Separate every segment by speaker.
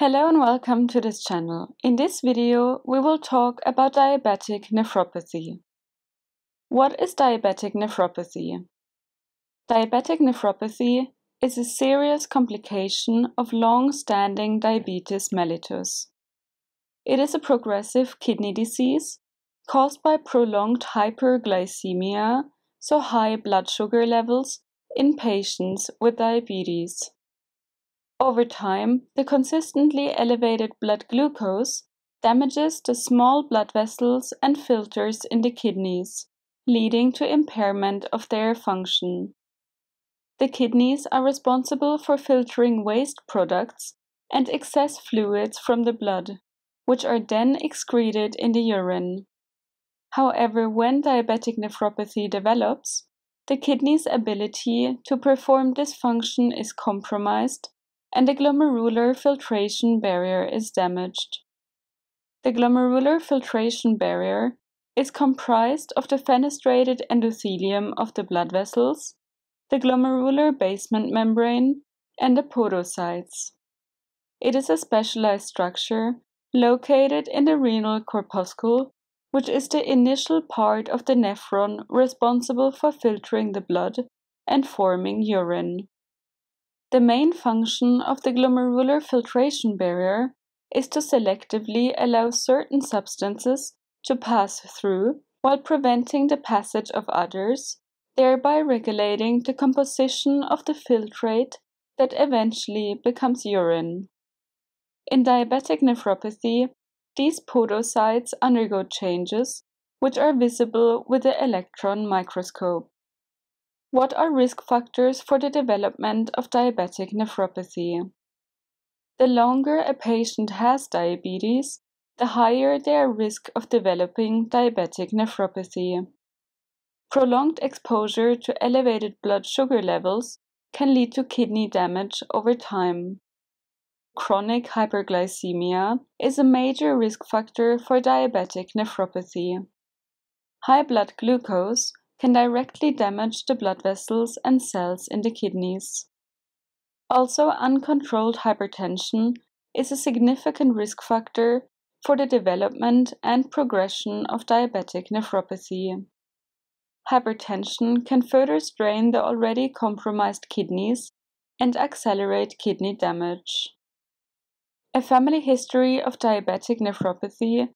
Speaker 1: Hello and welcome to this channel. In this video, we will talk about diabetic nephropathy. What is diabetic nephropathy? Diabetic nephropathy is a serious complication of long-standing diabetes mellitus. It is a progressive kidney disease caused by prolonged hyperglycemia, so high blood sugar levels in patients with diabetes. Over time, the consistently elevated blood glucose damages the small blood vessels and filters in the kidneys, leading to impairment of their function. The kidneys are responsible for filtering waste products and excess fluids from the blood, which are then excreted in the urine. However, when diabetic nephropathy develops, the kidney's ability to perform this function is compromised and the glomerular filtration barrier is damaged. The glomerular filtration barrier is comprised of the fenestrated endothelium of the blood vessels, the glomerular basement membrane, and the podocytes. It is a specialized structure located in the renal corpuscle, which is the initial part of the nephron responsible for filtering the blood and forming urine. The main function of the glomerular filtration barrier is to selectively allow certain substances to pass through while preventing the passage of others, thereby regulating the composition of the filtrate that eventually becomes urine. In diabetic nephropathy, these podocytes undergo changes which are visible with the electron microscope. What are risk factors for the development of diabetic nephropathy? The longer a patient has diabetes, the higher their risk of developing diabetic nephropathy. Prolonged exposure to elevated blood sugar levels can lead to kidney damage over time. Chronic hyperglycemia is a major risk factor for diabetic nephropathy. High blood glucose can directly damage the blood vessels and cells in the kidneys. Also, uncontrolled hypertension is a significant risk factor for the development and progression of diabetic nephropathy. Hypertension can further strain the already compromised kidneys and accelerate kidney damage. A family history of diabetic nephropathy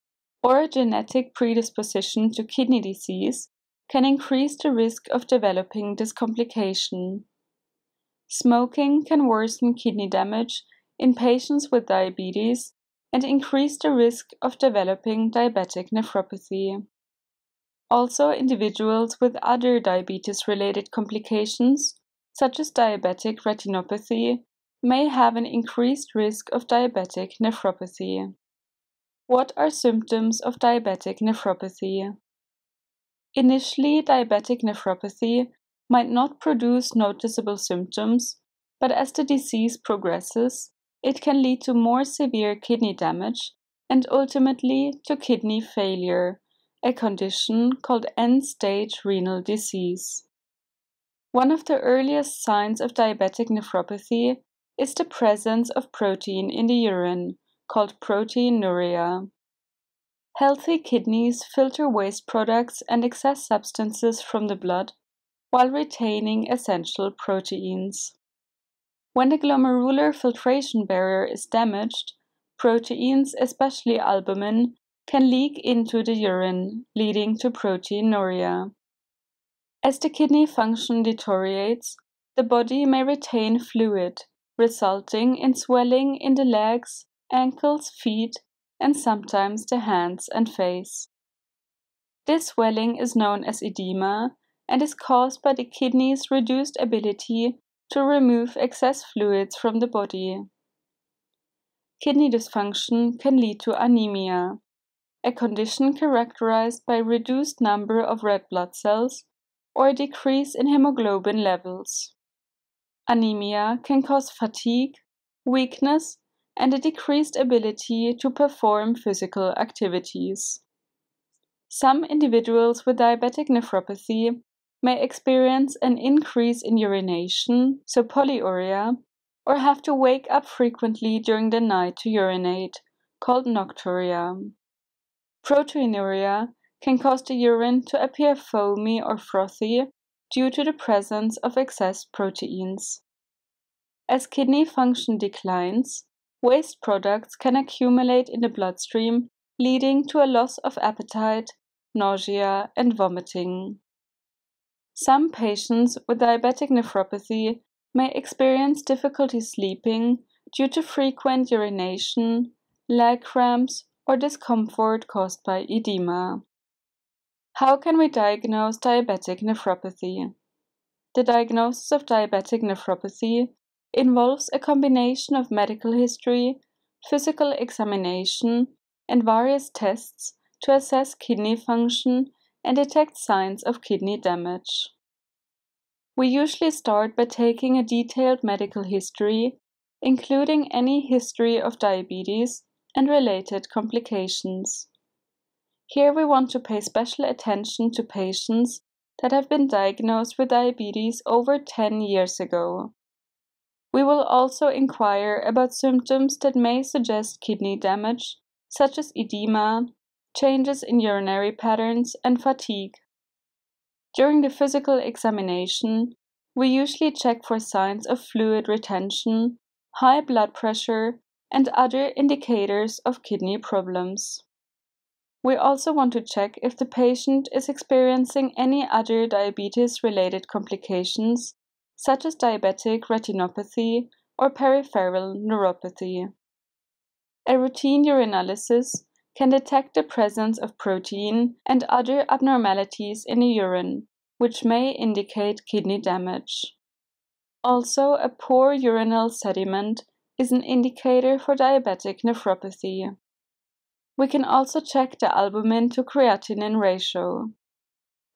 Speaker 1: or a genetic predisposition to kidney disease can increase the risk of developing this complication. Smoking can worsen kidney damage in patients with diabetes and increase the risk of developing diabetic nephropathy. Also, individuals with other diabetes related complications, such as diabetic retinopathy, may have an increased risk of diabetic nephropathy. What are symptoms of diabetic nephropathy? Initially, diabetic nephropathy might not produce noticeable symptoms, but as the disease progresses, it can lead to more severe kidney damage and ultimately to kidney failure, a condition called end stage renal disease. One of the earliest signs of diabetic nephropathy is the presence of protein in the urine, called proteinuria. Healthy kidneys filter waste products and excess substances from the blood while retaining essential proteins. When the glomerular filtration barrier is damaged, proteins, especially albumin, can leak into the urine, leading to proteinuria. As the kidney function deteriorates, the body may retain fluid, resulting in swelling in the legs, ankles, feet, and sometimes the hands and face. This swelling is known as edema and is caused by the kidney's reduced ability to remove excess fluids from the body. Kidney dysfunction can lead to anemia, a condition characterized by reduced number of red blood cells or a decrease in hemoglobin levels. Anemia can cause fatigue, weakness, and a decreased ability to perform physical activities. Some individuals with diabetic nephropathy may experience an increase in urination, so polyuria, or have to wake up frequently during the night to urinate, called nocturia. Proteinuria can cause the urine to appear foamy or frothy due to the presence of excess proteins. As kidney function declines, waste products can accumulate in the bloodstream, leading to a loss of appetite, nausea, and vomiting. Some patients with diabetic nephropathy may experience difficulty sleeping due to frequent urination, leg cramps, or discomfort caused by edema. How can we diagnose diabetic nephropathy? The diagnosis of diabetic nephropathy involves a combination of medical history, physical examination, and various tests to assess kidney function and detect signs of kidney damage. We usually start by taking a detailed medical history, including any history of diabetes and related complications. Here we want to pay special attention to patients that have been diagnosed with diabetes over 10 years ago. We will also inquire about symptoms that may suggest kidney damage, such as edema, changes in urinary patterns, and fatigue. During the physical examination, we usually check for signs of fluid retention, high blood pressure, and other indicators of kidney problems. We also want to check if the patient is experiencing any other diabetes related complications, such as diabetic retinopathy or peripheral neuropathy. A routine urinalysis can detect the presence of protein and other abnormalities in the urine, which may indicate kidney damage. Also, a poor urinal sediment is an indicator for diabetic nephropathy. We can also check the albumin to creatinine ratio.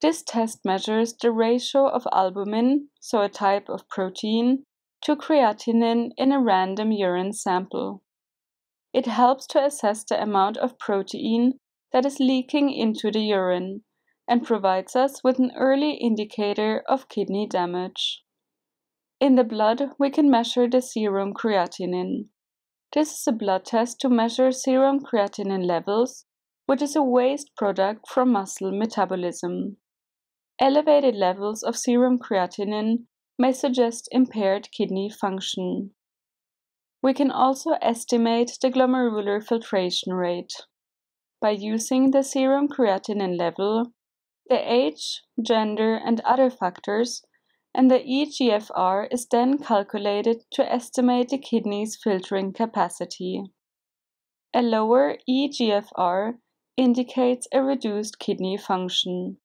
Speaker 1: This test measures the ratio of albumin, so a type of protein, to creatinine in a random urine sample. It helps to assess the amount of protein that is leaking into the urine and provides us with an early indicator of kidney damage. In the blood, we can measure the serum creatinine. This is a blood test to measure serum creatinine levels, which is a waste product from muscle metabolism. Elevated levels of serum creatinine may suggest impaired kidney function. We can also estimate the glomerular filtration rate. By using the serum creatinine level, the age, gender, and other factors and the EGFR is then calculated to estimate the kidney's filtering capacity. A lower EGFR indicates a reduced kidney function.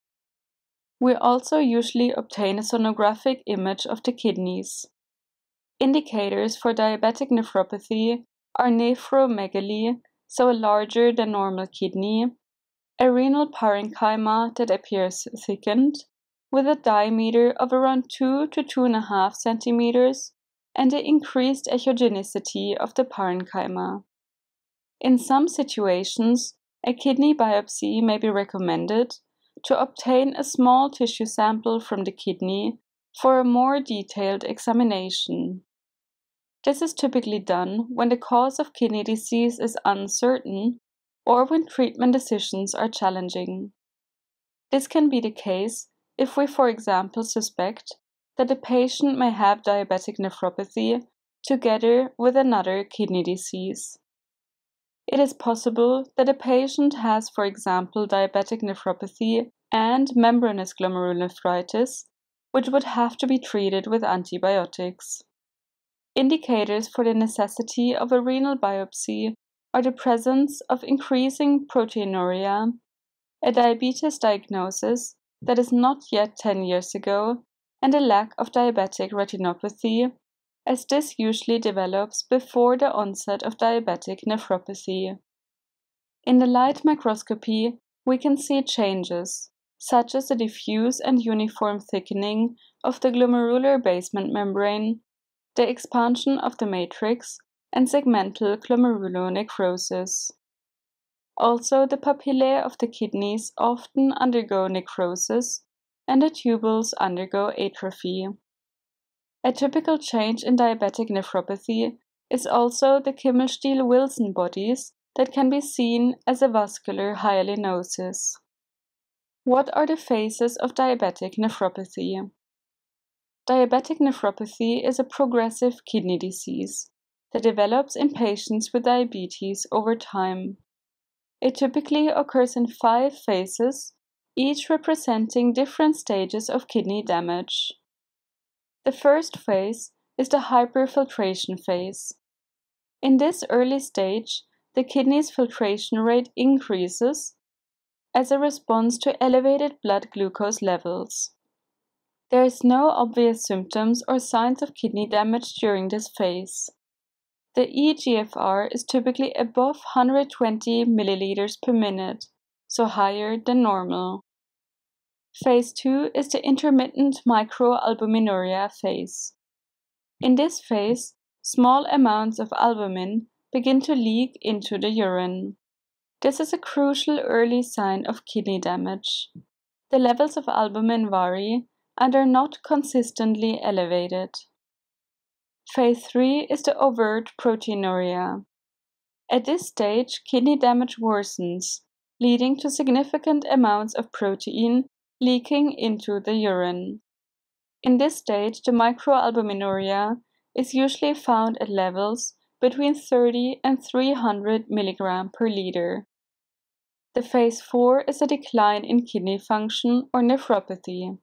Speaker 1: We also usually obtain a sonographic image of the kidneys. Indicators for diabetic nephropathy are nephromegaly, so a larger than normal kidney, a renal parenchyma that appears thickened, with a diameter of around 2 to 2.5 centimeters and the increased echogenicity of the parenchyma. In some situations, a kidney biopsy may be recommended to obtain a small tissue sample from the kidney for a more detailed examination. This is typically done when the cause of kidney disease is uncertain or when treatment decisions are challenging. This can be the case if we, for example, suspect that a patient may have diabetic nephropathy together with another kidney disease. It is possible that a patient has, for example, diabetic nephropathy and membranous glomerulonephritis, which would have to be treated with antibiotics. Indicators for the necessity of a renal biopsy are the presence of increasing proteinuria, a diabetes diagnosis, that is not yet 10 years ago, and a lack of diabetic retinopathy, as this usually develops before the onset of diabetic nephropathy. In the light microscopy, we can see changes, such as a diffuse and uniform thickening of the glomerular basement membrane, the expansion of the matrix, and segmental glomerulonecrosis. Also, the papillae of the kidneys often undergo necrosis and the tubules undergo atrophy. A typical change in diabetic nephropathy is also the Kimmelstiel-Wilson bodies that can be seen as a vascular hyalinosis. What are the phases of diabetic nephropathy? Diabetic nephropathy is a progressive kidney disease that develops in patients with diabetes over time. It typically occurs in five phases, each representing different stages of kidney damage. The first phase is the hyperfiltration phase. In this early stage, the kidney's filtration rate increases as a response to elevated blood glucose levels. There is no obvious symptoms or signs of kidney damage during this phase. The EGFR is typically above 120 milliliters per minute, so higher than normal. Phase 2 is the intermittent microalbuminuria phase. In this phase, small amounts of albumin begin to leak into the urine. This is a crucial early sign of kidney damage. The levels of albumin vary and are not consistently elevated. Phase 3 is the overt proteinuria. At this stage, kidney damage worsens, leading to significant amounts of protein leaking into the urine. In this stage, the microalbuminuria is usually found at levels between 30 and 300 mg per liter. The phase 4 is a decline in kidney function or nephropathy.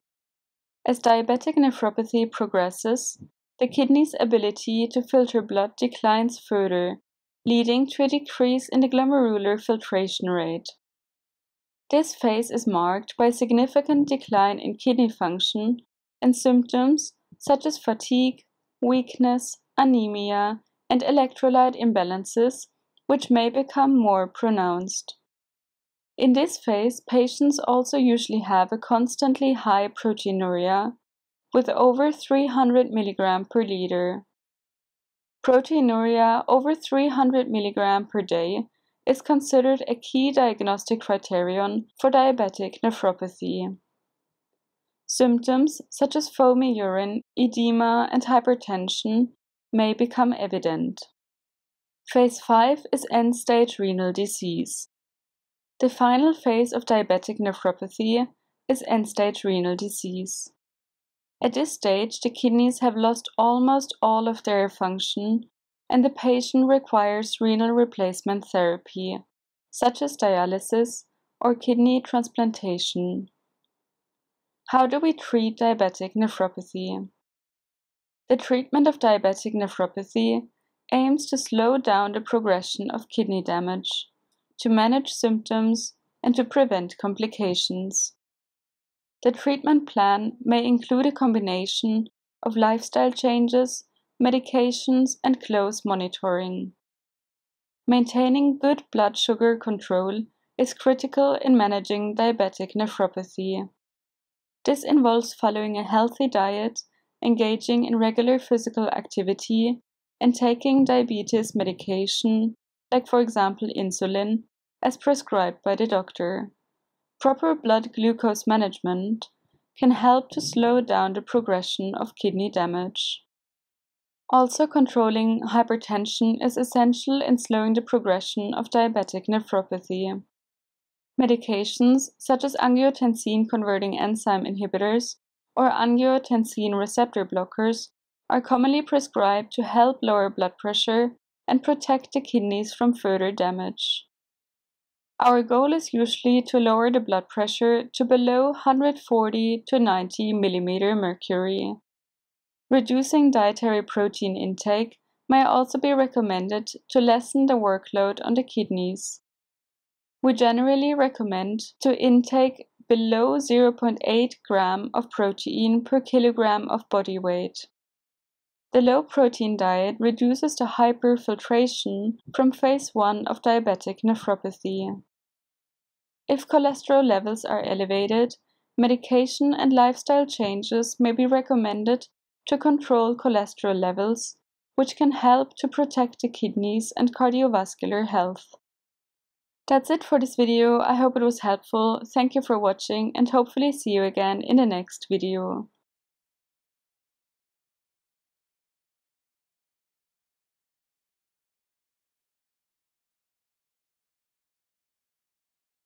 Speaker 1: As diabetic nephropathy progresses, the kidney's ability to filter blood declines further, leading to a decrease in the glomerular filtration rate. This phase is marked by significant decline in kidney function and symptoms such as fatigue, weakness, anemia, and electrolyte imbalances, which may become more pronounced. In this phase, patients also usually have a constantly high proteinuria with over 300 mg per liter. Proteinuria over 300 mg per day is considered a key diagnostic criterion for diabetic nephropathy. Symptoms such as foamy urine, edema, and hypertension may become evident. Phase 5 is end stage renal disease. The final phase of diabetic nephropathy is end stage renal disease. At this stage, the kidneys have lost almost all of their function and the patient requires renal replacement therapy, such as dialysis or kidney transplantation. How do we treat diabetic nephropathy? The treatment of diabetic nephropathy aims to slow down the progression of kidney damage to manage symptoms, and to prevent complications. The treatment plan may include a combination of lifestyle changes, medications, and close monitoring. Maintaining good blood sugar control is critical in managing diabetic nephropathy. This involves following a healthy diet, engaging in regular physical activity, and taking diabetes medication like for example insulin, as prescribed by the doctor. Proper blood glucose management can help to slow down the progression of kidney damage. Also, controlling hypertension is essential in slowing the progression of diabetic nephropathy. Medications such as angiotensin converting enzyme inhibitors or angiotensin receptor blockers are commonly prescribed to help lower blood pressure and protect the kidneys from further damage. Our goal is usually to lower the blood pressure to below 140 to 90 mm mercury. Reducing dietary protein intake may also be recommended to lessen the workload on the kidneys. We generally recommend to intake below 0.8 gram of protein per kilogram of body weight. The low protein diet reduces the hyperfiltration from phase 1 of diabetic nephropathy. If cholesterol levels are elevated, medication and lifestyle changes may be recommended to control cholesterol levels, which can help to protect the kidneys and cardiovascular health. That's it for this video. I hope it was helpful. Thank you for watching and hopefully see you again in the next video.